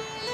really